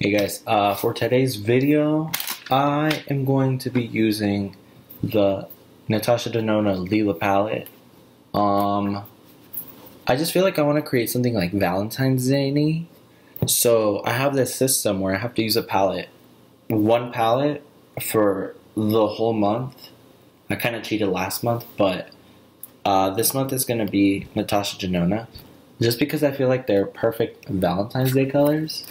Hey guys, uh, for today's video, I am going to be using the Natasha Denona Lila palette. Um, I just feel like I want to create something like Valentine's Day So I have this system where I have to use a palette, one palette for the whole month. I kind of cheated last month, but uh, this month is going to be Natasha Denona. Just because I feel like they're perfect Valentine's Day colors.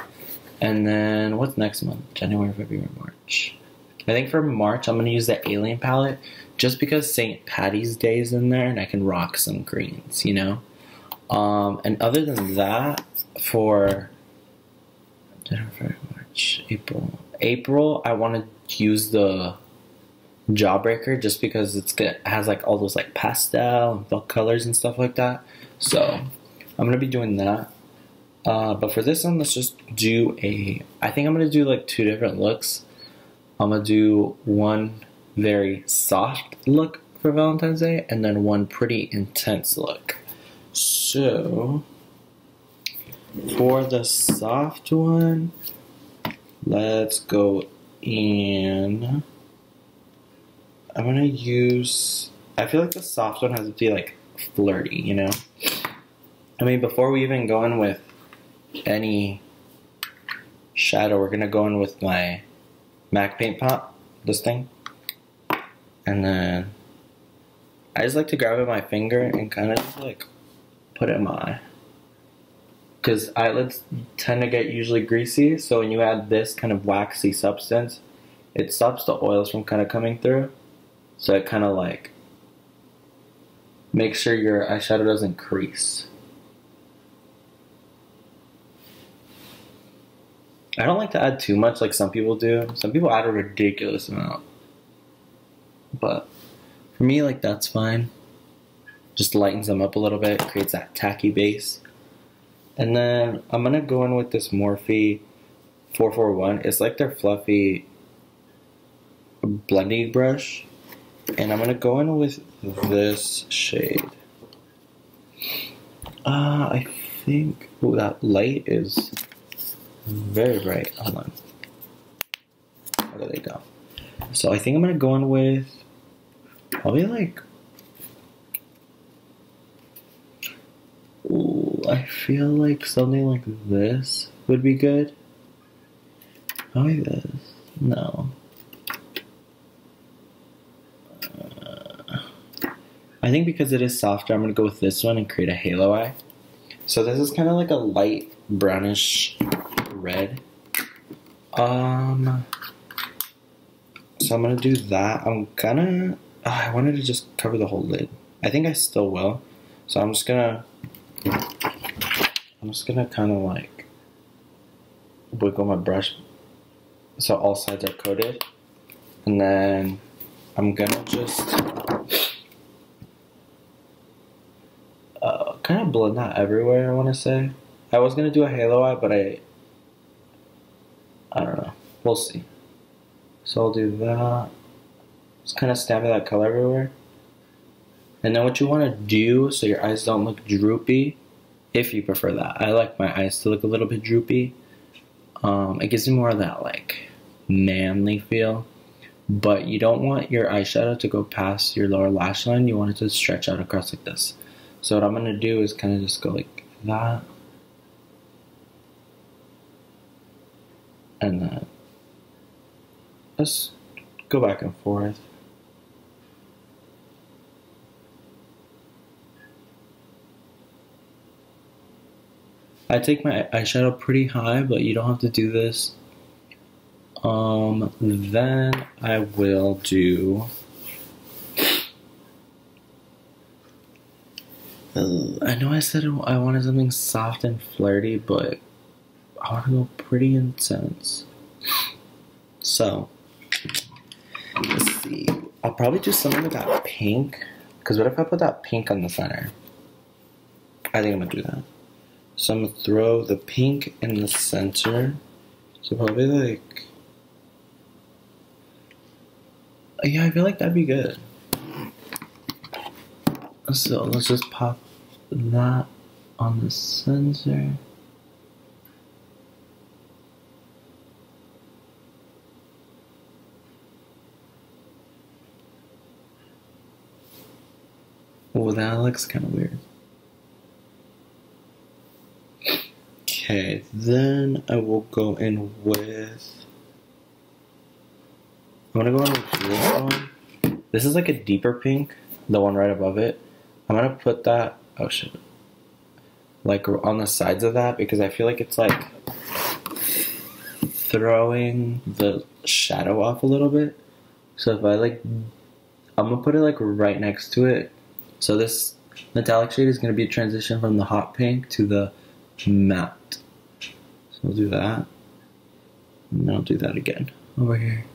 And then what's next month? January, February, March. I think for March I'm gonna use the Alien palette just because St. Patty's Day is in there and I can rock some greens, you know. Um, and other than that, for January, March, April, April, I want to use the Jawbreaker just because it's good. It has like all those like pastel and colors and stuff like that. So I'm gonna be doing that. Uh, but for this one, let's just do a. I think I'm gonna do like two different looks. I'm gonna do one very soft look for Valentine's Day, and then one pretty intense look. So for the soft one, let's go in. I'm gonna use. I feel like the soft one has to be like flirty, you know. I mean, before we even go in with any shadow, we're gonna go in with my MAC Paint Pot, this thing. And then I just like to grab it with my finger and kind of like put it in my eye. Because eyelids tend to get usually greasy, so when you add this kind of waxy substance, it stops the oils from kind of coming through. So it kind of like makes sure your eyeshadow doesn't crease. I don't like to add too much like some people do. Some people add a ridiculous amount. But for me, like that's fine. Just lightens them up a little bit, creates that tacky base. And then I'm gonna go in with this Morphe 441. It's like their fluffy blending brush. And I'm gonna go in with this shade. Uh, I think oh, that light is very bright. Hold on. Oh, there they go. So I think I'm gonna go in with probably like. Ooh, I feel like something like this would be good. Probably this. No. Uh, I think because it is softer, I'm gonna go with this one and create a halo eye. So this is kind of like a light brownish red. Um, so I'm gonna do that. I'm gonna. Uh, I wanted to just cover the whole lid. I think I still will. So I'm just gonna. I'm just gonna kind of like wiggle my brush so all sides are coated, and then I'm gonna just uh, kind of blend that everywhere. I want to say. I was gonna do a halo eye, but I I don't know. We'll see. So I'll do that. Just kind of stamp that color everywhere. And then what you want to do so your eyes don't look droopy, if you prefer that. I like my eyes to look a little bit droopy. Um, it gives me more of that like manly feel. But you don't want your eyeshadow to go past your lower lash line. You want it to stretch out across like this. So what I'm going to do is kind of just go like that. And then let's go back and forth. I take my eyeshadow pretty high, but you don't have to do this. Um, then I will do. I know I said I wanted something soft and flirty, but I want to go pretty intense. So, let's see. I'll probably do something with that pink. Because what if I put that pink on the center? I think I'm going to do that. So I'm going to throw the pink in the center. So probably like... Yeah, I feel like that'd be good. So let's just pop that on the center. That looks kind of weird. Okay, then I will go in with. I'm gonna go in with this one. This is like a deeper pink, the one right above it. I'm gonna put that. Oh shit. Like on the sides of that because I feel like it's like throwing the shadow off a little bit. So if I like, I'm gonna put it like right next to it. So this metallic shade is gonna be a transition from the hot pink to the matte. So we'll do that. And I'll do that again over here.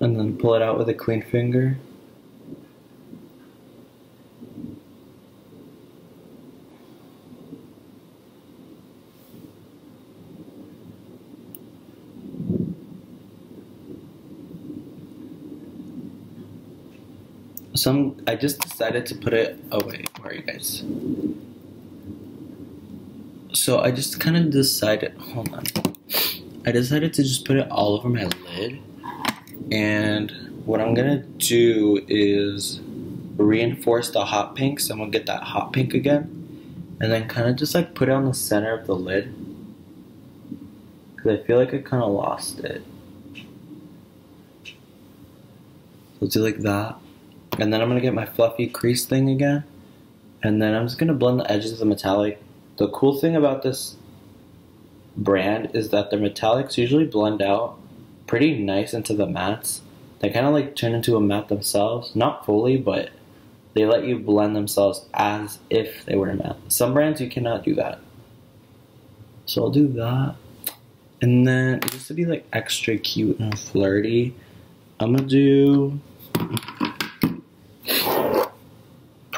And then pull it out with a clean finger. Some I just decided to put it away. Where are you guys? So I just kind of decided. Hold on. I decided to just put it all over my lid, and what I'm gonna do is reinforce the hot pink. So I'm gonna get that hot pink again, and then kind of just like put it on the center of the lid, because I feel like I kind of lost it. So do like that. And then I'm going to get my fluffy crease thing again. And then I'm just going to blend the edges of the metallic. The cool thing about this brand is that their metallics usually blend out pretty nice into the mattes. They kind of like turn into a matte themselves. Not fully, but they let you blend themselves as if they were a matte. Some brands you cannot do that. So I'll do that. And then just to be like extra cute and flirty, I'm gonna do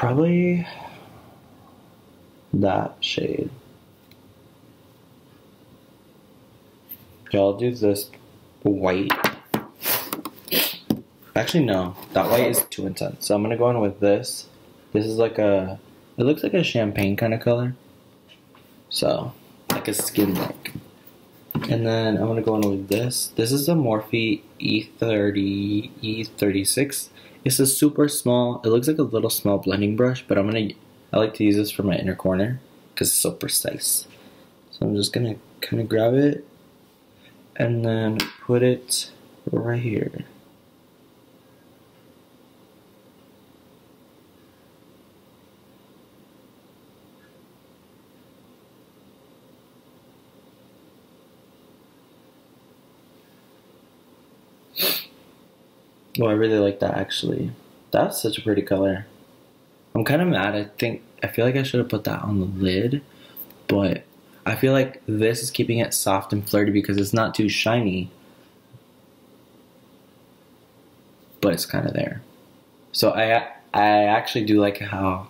Probably that shade. Okay, I'll do this white. Actually, no. That white is too intense. So I'm going to go in with this. This is like a... It looks like a champagne kind of color. So, like a skin like. And then I'm going to go in with this. This is a Morphe E30, E36. It's a super small, it looks like a little small blending brush, but I'm gonna, I like to use this for my inner corner because it's so precise. So I'm just gonna kind of grab it and then put it right here. Oh, I really like that actually. That's such a pretty color. I'm kind of mad. I think I feel like I should have put that on the lid, but I feel like this is keeping it soft and flirty because it's not too shiny. But it's kind of there. So I I actually do like how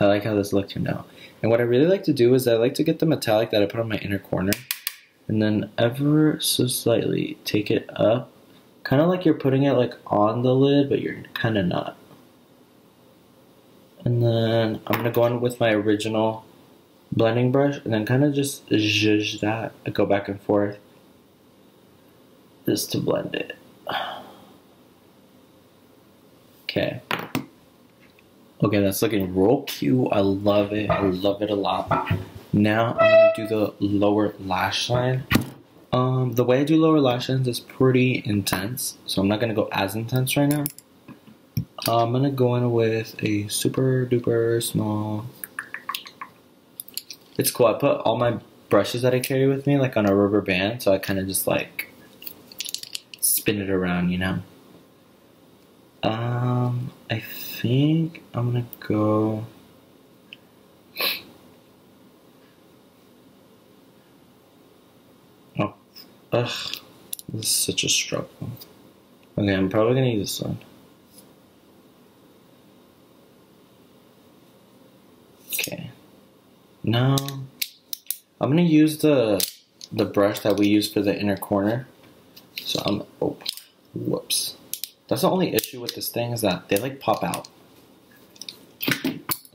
I like how this looked now. And what I really like to do is I like to get the metallic that I put on my inner corner and then ever so slightly take it up kind of like you're putting it like on the lid, but you're kind of not. And then I'm gonna go in with my original blending brush and then kind of just zhuzh that, I go back and forth just to blend it. Okay. Okay, that's looking real cute. I love it. I love it a lot. Now I'm gonna do the lower lash line. Um, the way I do lower lash lines is pretty intense, so I'm not gonna go as intense right now. I'm gonna go in with a super duper small. It's cool. I put all my brushes that I carry with me like on a rubber band, so I kind of just like spin it around, you know. Um, I think I'm gonna go. Ugh, this is such a struggle. Okay, I'm probably gonna use this one. Okay. Now, I'm gonna use the the brush that we use for the inner corner. So I'm, oh, whoops. That's the only issue with this thing is that they like pop out.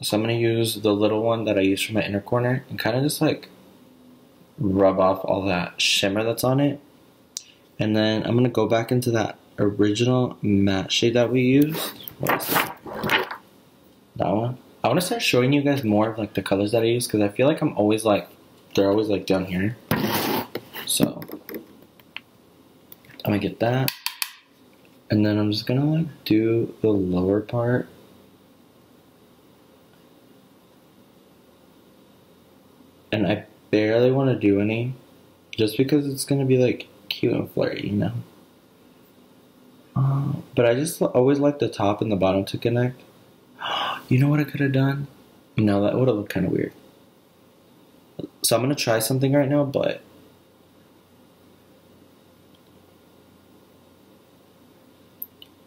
So I'm gonna use the little one that I use for my inner corner and kind of just like rub off all that shimmer that's on it. And then I'm gonna go back into that original matte shade that we used. It? That one. I want to start showing you guys more of like the colors that I use because I feel like I'm always like they're always like down here. So I'm gonna get that. And then I'm just gonna like do the lower part. And I barely want to do any just because it's gonna be like cute and flirty, you know? Uh, but I just always like the top and the bottom to connect. you know what I could have done? No, that would have looked kind of weird. So I'm gonna try something right now, but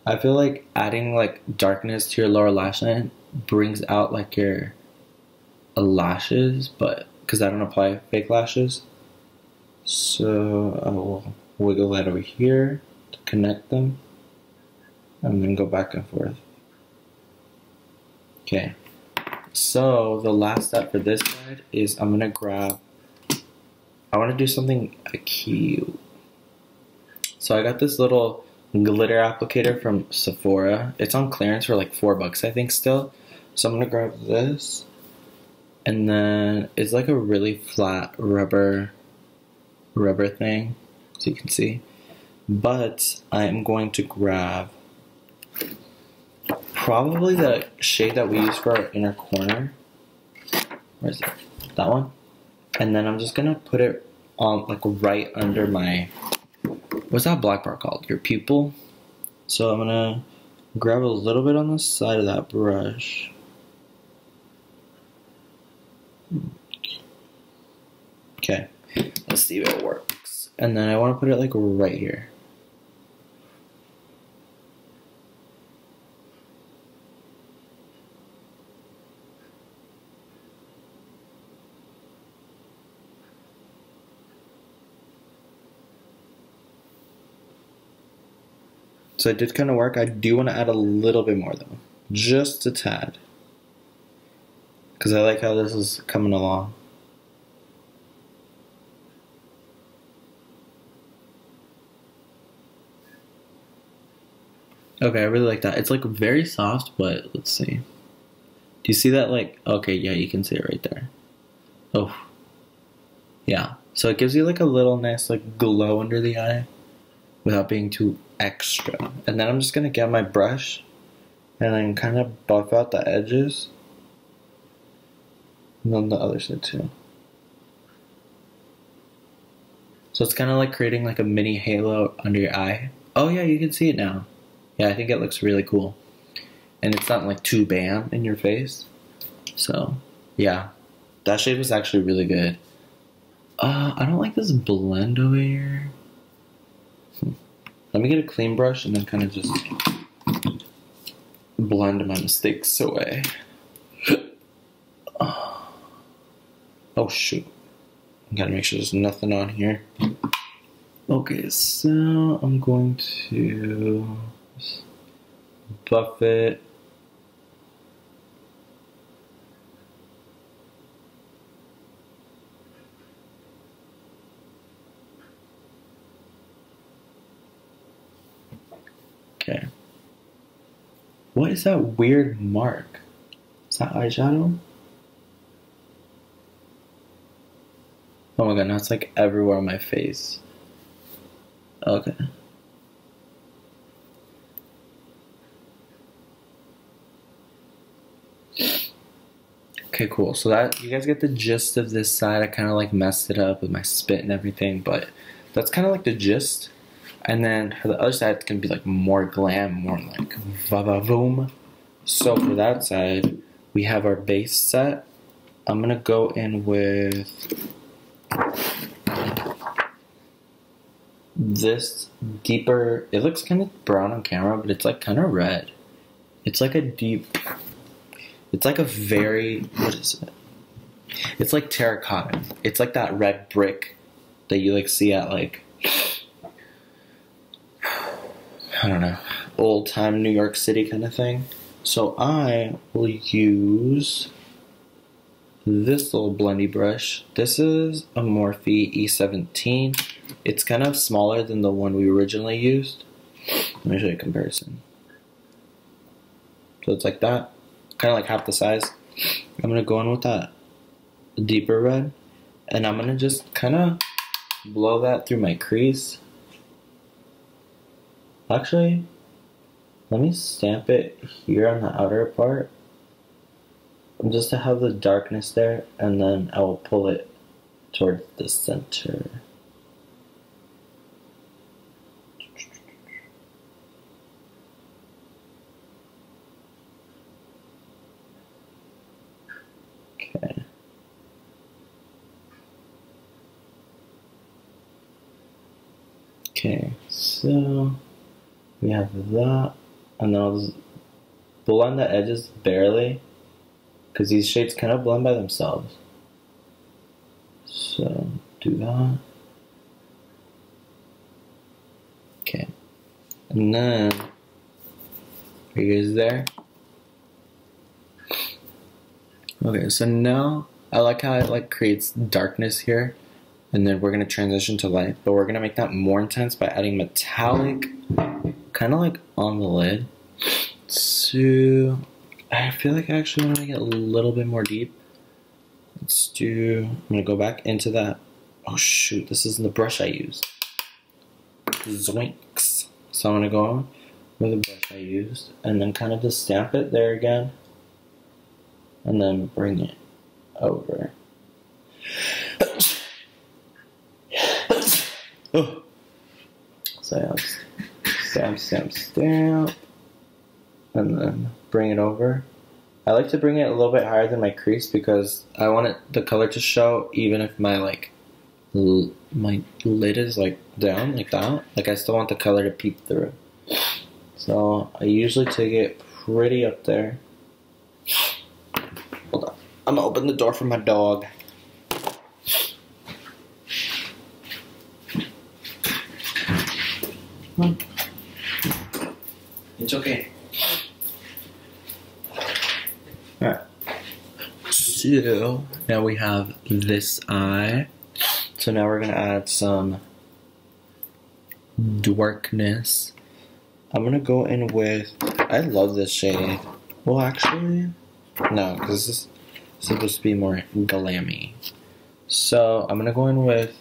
I feel like adding like darkness to your lower lash line brings out like your lashes, but because I don't apply fake lashes, so I will wiggle that over here to connect them, and then go back and forth. Okay, so the last step for this side is I'm gonna grab. I want to do something cute. So I got this little glitter applicator from Sephora. It's on clearance for like four bucks, I think, still. So I'm gonna grab this, and then it's like a really flat rubber, rubber thing, so you can see. But I am going to grab probably the shade that we use for our inner corner. Where is it? That one. And then I'm just gonna put it on like right under my what's that black part called? Your pupil. So I'm gonna grab a little bit on the side of that brush. Okay, let's see if it works. And then I want to put it like right here. So it did kind of work. I do want to add a little bit more though. Just a tad. Because I like how this is coming along. Okay, I really like that. It's like very soft, but let's see. Do you see that like, okay, yeah, you can see it right there. Oh, yeah. So it gives you like a little nice like glow under the eye without being too extra. And then I'm just to get my brush and then kind of buff out the edges. And then the other side too. So it's kind of like creating like a mini halo under your eye. Oh yeah, you can see it now. Yeah, I think it looks really cool. And it's not like too bam in your face. So, yeah. That shade was actually really good. Uh, I don't like this blend over here. Let me get a clean brush and then kind of just blend my mistakes away. Oh shoot. Gotta make sure there's nothing on here. Okay, so I'm going to buff it Okay. What is that weird mark? Is that eyeshadow? Oh my god, now it's like everywhere on my face. Okay. Okay, cool. So that you guys get the gist of this side. I kind of like messed it up with my spit and everything, but that's kind of like the gist. And then for the other side, it's gonna be like more glam, more like va va boom. So for that side, we have our base set. I'm gonna go in with this deeper. It looks kind of brown on camera, but it's like kind of red. It's like a deep. It's like a very what is it? It's like terracotta. It's like that red brick that you like see at like I don't know, old time New York City kind of thing. So I will use this little blendy brush. This is a Morphe E17. It's kind of smaller than the one we originally used. Let me show you a comparison. So it's like that, kind of like half the size. I'm gonna go in with that deeper red, and I'm gonna just kind of blow that through my crease. Actually, let me stamp it here on the outer part just to have the darkness there and then I will pull it towards the center. Okay. Okay, so we have that, and I'll blend the edges barely because these shapes kind of blend by themselves. So do that. Okay. And then, are you guys there? Okay, so now I like how it like creates darkness here, and then we're gonna transition to light, but we're gonna make that more intense by adding metallic, kind of like on the lid. So I feel like I actually want to it a little bit more deep. Let's do, I'm going to go back into that. Oh shoot, this isn't the brush I used. Zoinks. So I'm going to go on with the brush I used and then kind of just stamp it there again. And then bring it over. oh. Stamp, stamp, stamp. And then bring it over. I like to bring it a little bit higher than my crease because I want it the color to show even if my like my lid is like down like that. Like I still want the color to peep through. So I usually take it pretty up there. Hold on. I'm gonna open the door for my dog. It's okay. So now we have this eye. So now we're gonna add some darkness. I'm gonna go in with. I love this shade. Well, actually, no, because this is supposed to be more glammy. So I'm gonna go in with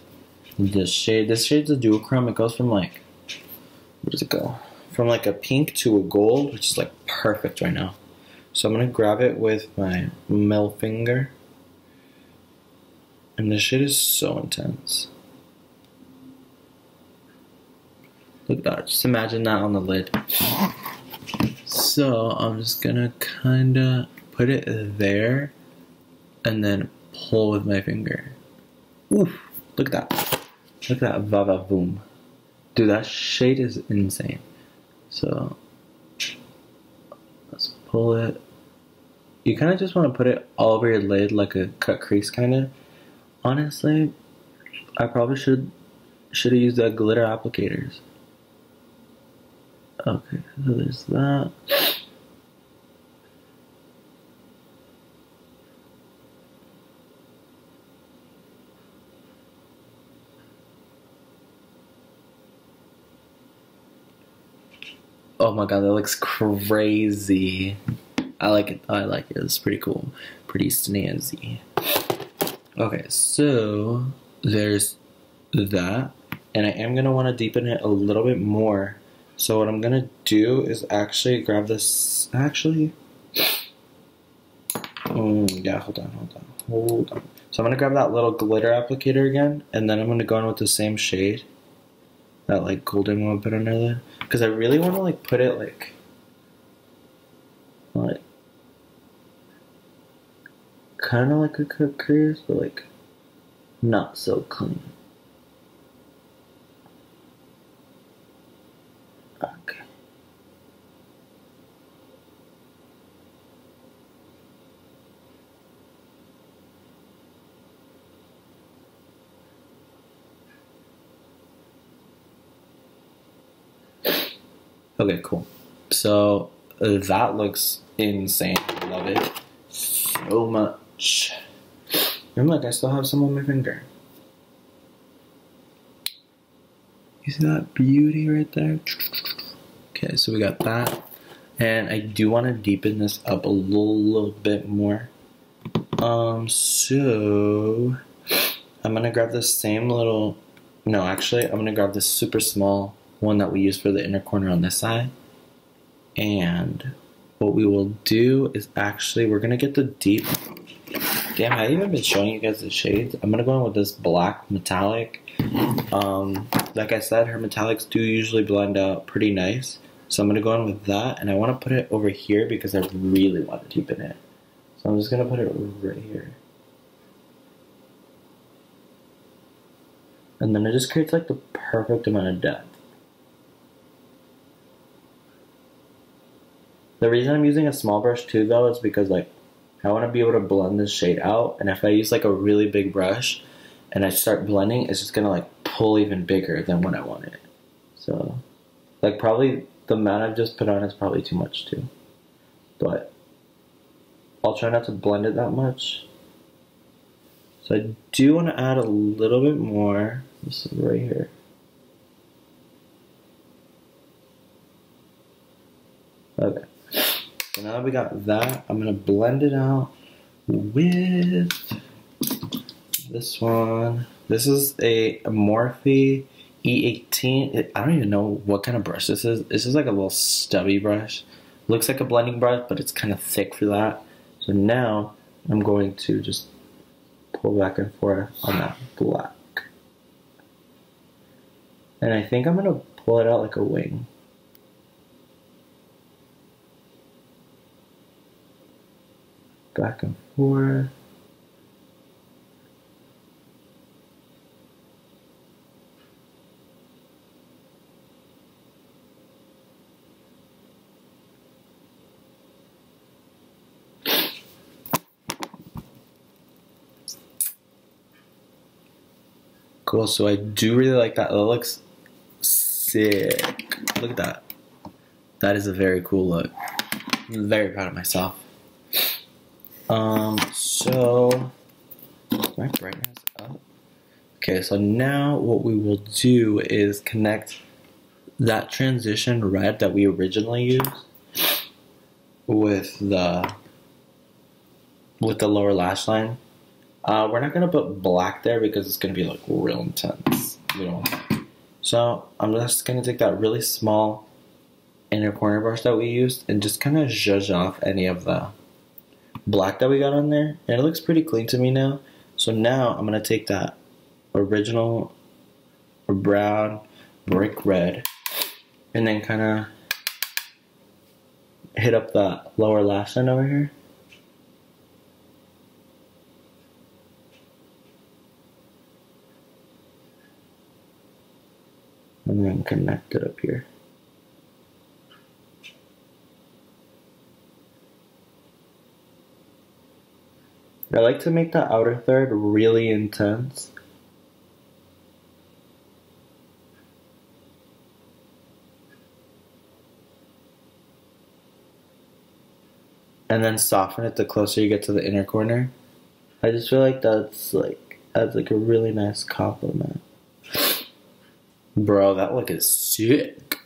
this shade. This shade's a duochrome. It goes from like, where does it go? From like a pink to a gold, which is like perfect right now. So I'm to grab it with my middle finger. And this shit is so intense. Look at that. Just imagine that on the lid. So I'm just going to kind of put it there and then pull with my finger. Oof. Look at that. Look at that Vava Boom. Dude, that shade is insane. So let's pull it you kind of just want to put it all over your lid like a cut crease kind of. Honestly, I probably should should have used the glitter applicators. Okay, so there's that. Oh my god, that looks crazy. I like it. I like it. It's pretty cool. Pretty snazzy. Okay, so there's that. And I am going to want to deepen it a little bit more. So what I'm going to do is actually grab this. Actually. Um, yeah, hold on, hold on, hold on. So I'm going to grab that little glitter applicator again. And then I'm going to go in with the same shade. That like golden one put under there. Because I really want to like put it like like kind of like a cut crease, but like not so clean. Okay. Okay, cool. So that looks insane. Love it so much. And look, I still have some on my finger. You see that beauty right there? Okay, so we got that. And I do want to deepen this up a little, little bit more. Um, so I'm gonna grab the same little, no, actually, I'm gonna grab this super small one that we use for the inner corner on this side. And what we will do is actually, we're gonna get the deep, damn, I even been showing you guys the shades. I'm gonna go in with this black metallic. Um, like I said, her metallics do usually blend out pretty nice. So I'm gonna go in with that, and I wanna put it over here because I really want to deepen it. So I'm just gonna put it right here. And then it just creates like the perfect amount of depth. The reason I'm using a small brush too though is because like I want to be able to blend this shade out and if I use like a really big brush and I start blending it's just gonna like pull even bigger than what I want it. So like probably the amount I've just put on is probably too much too. But I'll try not to blend it that much. So I do want to add a little bit more. This is right here. Okay. So now that we got that, I'm to blend it out with this one. This is a Morphe E18. It, I don't even know what kind of brush this is. This is like a little stubby brush. Looks like a blending brush, but it's kind of thick for that. So now I'm going to just pull back and forth on that black. And I think I'm to pull it out like a wing. Back and forth. Cool, so I do really like that. That looks sick. Look at that. That is a very cool look. I'm very proud of myself. Um, so, my brightness up. Okay, so now what we will do is connect that transition red that we originally used with the with the lower lash line uh, we're not gonna put black there because it's gonna be like real intense. So I'm just gonna take that really small inner corner brush that we used and just kind of zhuzh off any of the black that we got on there. And it looks pretty clean to me now. So now I'm gonna take that original brown brick red and then kind of hit up the lower lash line over here. and then connect it up here. I like to make the outer third really intense. And then soften it the closer you get to the inner corner. I just feel like that's like adds like a really nice compliment. Bro, that look is sick.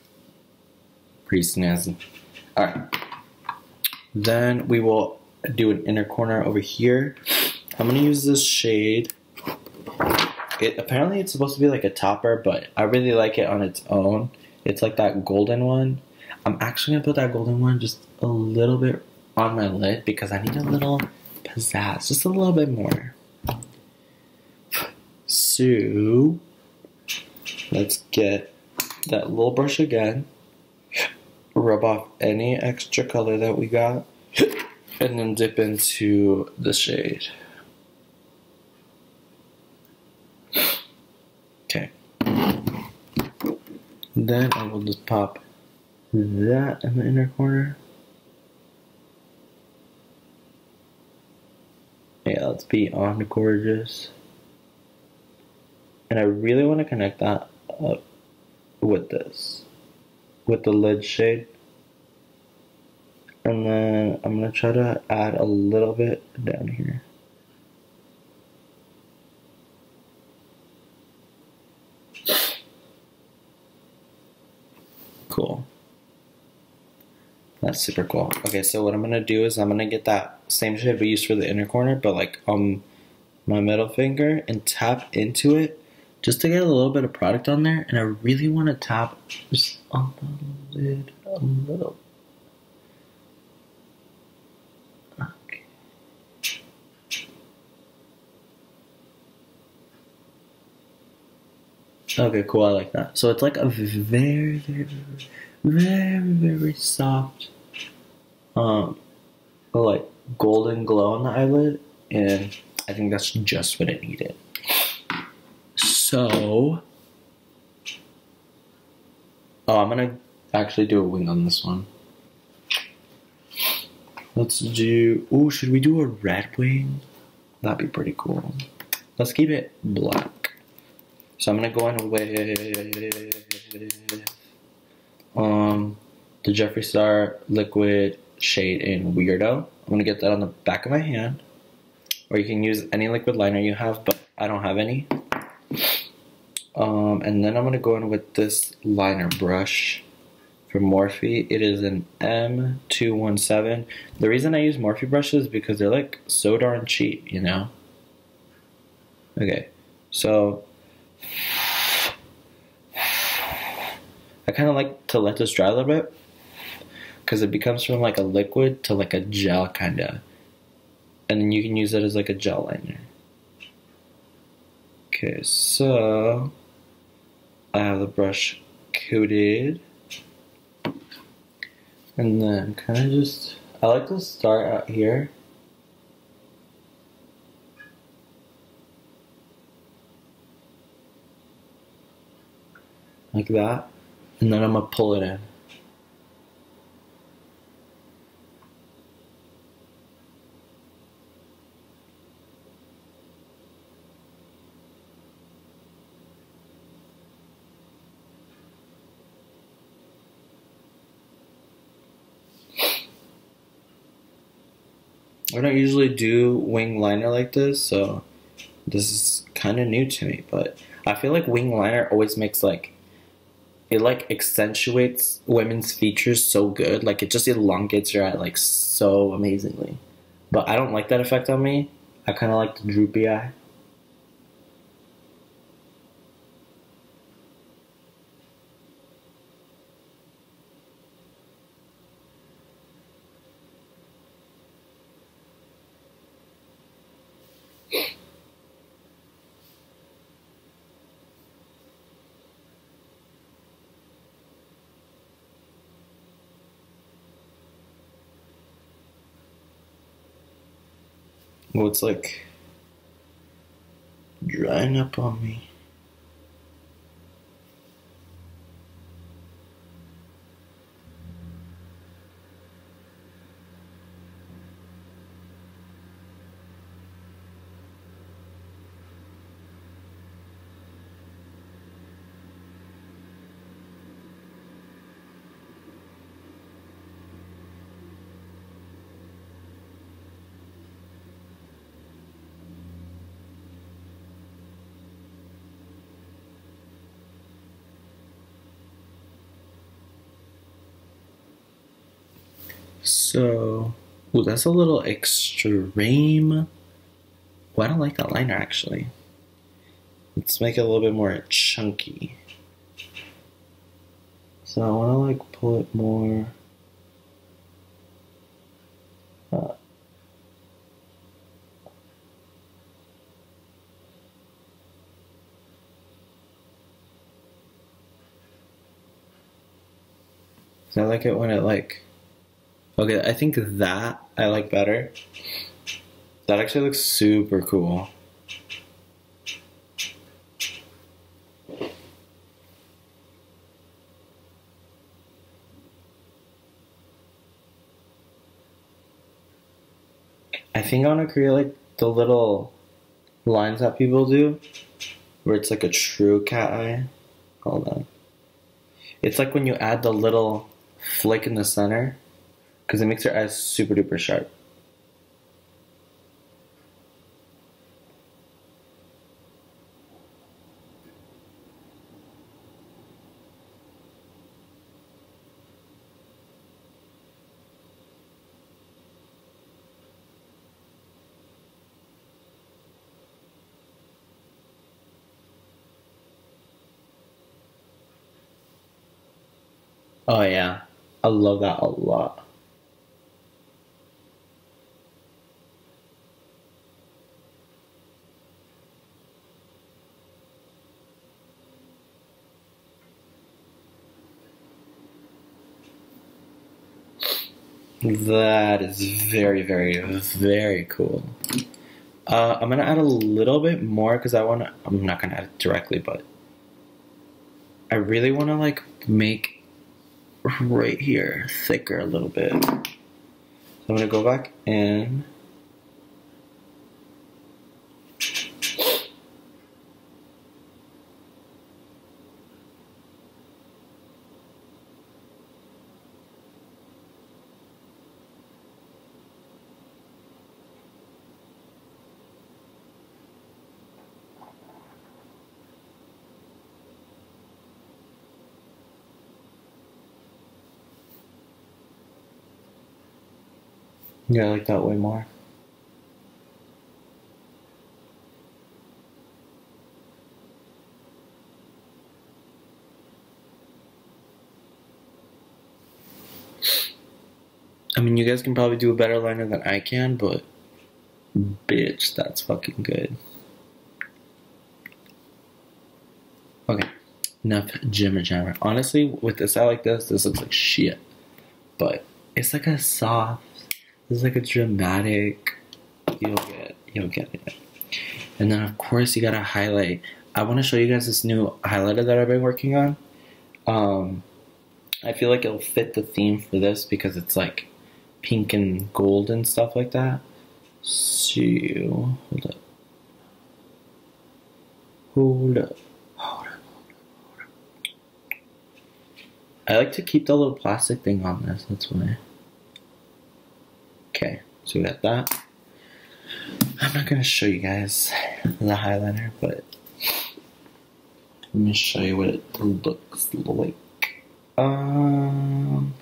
Pretty snazzy. Alright. Then we will do an inner corner over here. I'm gonna use this shade. It apparently it's supposed to be like a topper, but I really like it on its own. It's like that golden one. I'm actually gonna put that golden one just a little bit on my lid because I need a little pizzazz, just a little bit more. So Let's get that little brush again. Rub off any extra color that we got. And then dip into the shade. Okay. Then I will just pop that in the inner corner. Yeah, let's be on gorgeous. And I really want to connect that up with this, with the lid shade. And then I'm going to try to add a little bit down here. Cool. That's super cool. Okay, so what I'm going to do is I'm going to get that same shape we used for the inner corner, but like um, my middle finger and tap into it just to get a little bit of product on there. And I really want to tap just on the lid a little Okay, cool. I like that. So it's like a very, very, very, very soft, um, like golden glow on the eyelid, and I think that's just what it needed. So, oh, I'm gonna actually do a wing on this one. Let's do. Oh, should we do a red wing? That'd be pretty cool. Let's keep it black. So I'm gonna go in with um the Jeffree Star liquid shade in Weirdo. I'm gonna get that on the back of my hand, or you can use any liquid liner you have, but I don't have any. Um, and then I'm gonna go in with this liner brush from Morphe. It is an M217. The reason I use Morphe brushes is because they're like so darn cheap, you know? Okay, so I kind of like to let this dry a little bit because it becomes from like a liquid to like a gel kind of. And then you can use it as like a gel liner. Okay, so I have the brush coated. And then kind of just, I like to start out here. Like that. And then I'm to pull it in. I don't usually do wing liner like this, so this is kind of new to me. But I feel like wing liner always makes like it like accentuates women's features so good. Like it just elongates your eye like so amazingly. But I don't like that effect on me. I kind of like the droopy eye. Well, it's like drying up on me. So, ooh, that's a little extreme. Well, I don't like that liner actually. Let's make it a little bit more chunky. So I want to like pull it more. Uh, I like it when it like Okay, I think that I like better. That actually looks super cool. I think I want to create like the little lines that people do, where it's like a true cat eye. Hold on. It's like when you add the little flick in the center because it makes your eyes super duper sharp. Oh yeah, I love that a lot. That is very, very, very cool. Uh, I'm gonna add a little bit more because I want to. I'm not gonna add it directly, but I really want to like make right here thicker a little bit. So I'm gonna go back in. Yeah, I like that way more. I mean, you guys can probably do a better liner than I can, but bitch, that's fucking good. Okay, enough jimmer jammer. Honestly, with this I like this, this looks like shit. But it's like a soft, it's like a dramatic, you'll get, you'll get it. And then of course you gotta highlight. I wanna show you guys this new highlighter that I've been working on. Um, I feel like it'll fit the theme for this because it's like pink and gold and stuff like that. So, hold up. Hold up. Hold up. Hold up. I like to keep the little plastic thing on this, that's why. Okay, so we got that. I'm not gonna show you guys the highlighter, but let me show you what it looks like. Um.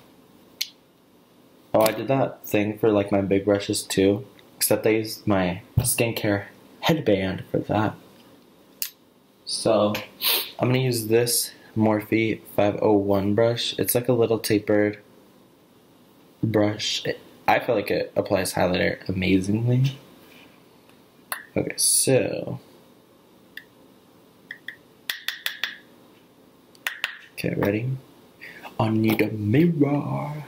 Oh, I did that thing for like my big brushes too, except I used my skincare headband for that. So I'm gonna use this Morphe 501 brush. It's like a little tapered brush. It, I feel like it applies highlighter amazingly. Okay, so. Okay, ready? I need a mirror.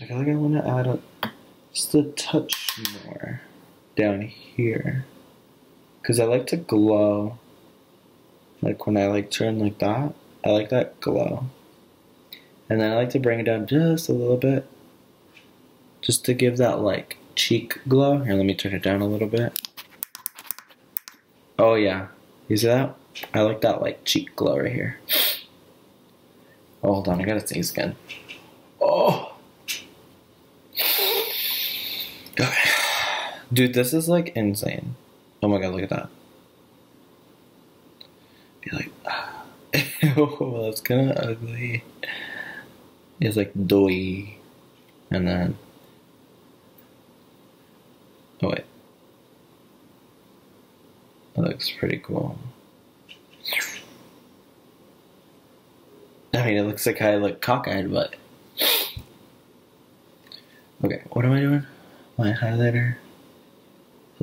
I feel like I want to add a, a touch more down here. Because I like to glow. Like when I like turn like that, I like that glow. And then I like to bring it down just a little bit. Just to give that like cheek glow. Here, let me turn it down a little bit. Oh yeah. You see that? I like that like cheek glow right here. Oh, hold on, I gotta sneeze again. Oh! Okay. Dude, this is like insane. Oh my god, look at that. Be like, ah. ew, that's kind of ugly. It's like doughy. And then. Oh wait. That looks pretty cool. I mean, it looks like I look cockeyed, but. Okay, what am I doing? My highlighter.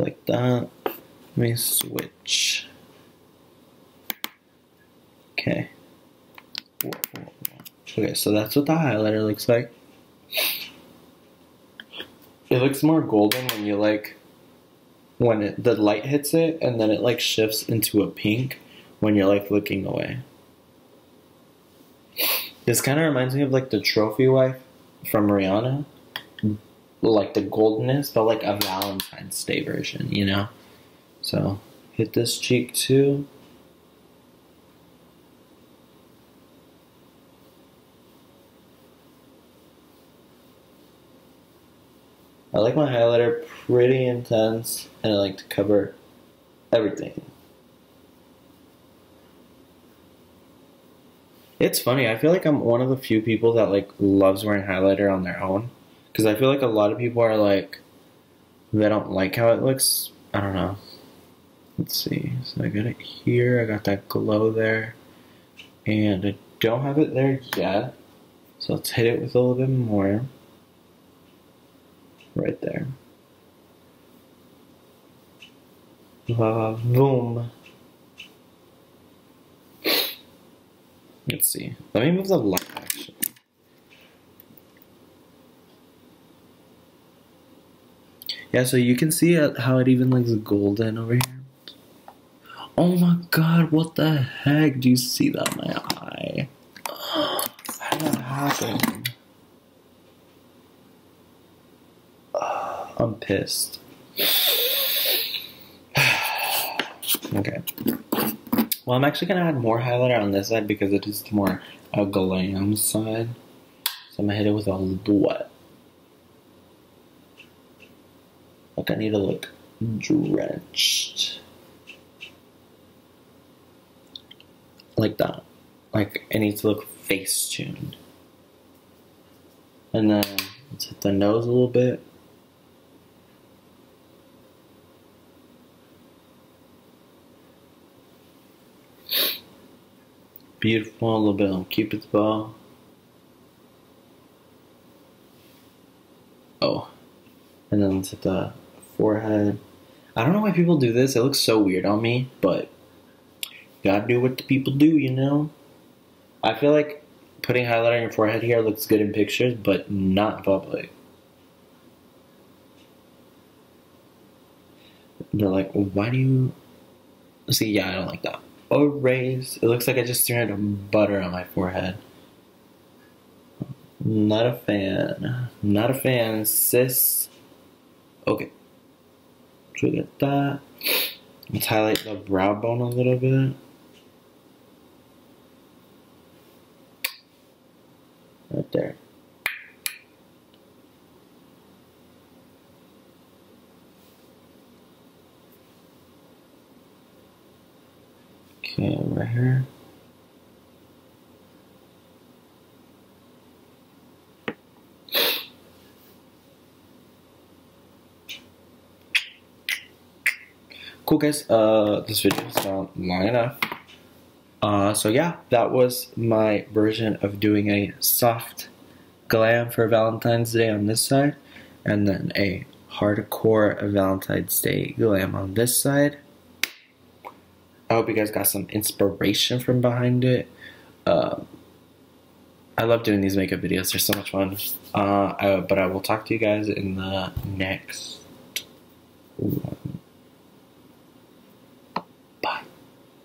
Like that. Let me switch. Okay. Okay, so that's what the highlighter looks like. It looks more golden when you like when it, the light hits it and then it like shifts into a pink when you're like looking away. This kind of reminds me of like the trophy wife from Rihanna, like the goldenness, but like a Valentine's Day version, you know? So hit this cheek too. I like my highlighter pretty intense and I like to cover everything. It's funny, I feel like I'm one of the few people that like loves wearing highlighter on their own because I feel like a lot of people are like they don't like how it looks. I don't know. Let's see. So I got it here. I got that glow there, and I don't have it there yet. So let's hit it with a little bit more. Right there. Uh, boom. Let's see. Let me move the light actually. Yeah, so you can see uh, how it even looks golden over here. Oh my god, what the heck? Do you see that in my eye? How did that happen? I'm pissed. okay. Well, I'm actually gonna add more highlighter on this side because it is more a glam side. So I'm gonna hit it with a wet. Like I need to look drenched. Like that. Like I need to look face tuned. And then let's hit the nose a little bit. Beautiful, little bit on Cupid's bow. Oh, and then let's hit the forehead. I don't know why people do this. It looks so weird on me, but gotta do what the people do, you know? I feel like putting highlighter on your forehead here looks good in pictures, but not public. They're like, why do you... See, yeah, I don't like that Oh, erase. It looks like I just threw butter on my forehead. Not a fan. Not a fan, sis. Okay. We that. Let's highlight the brow bone a little bit. Right there. Okay, right here. Cool guys, uh, this video is not long enough. Uh, so yeah, that was my version of doing a soft glam for Valentine's Day on this side, and then a hardcore Valentine's Day glam on this side. I hope you guys got some inspiration from behind it. Um, I love doing these makeup videos. They're so much fun. Uh, I, but I will talk to you guys in the next one.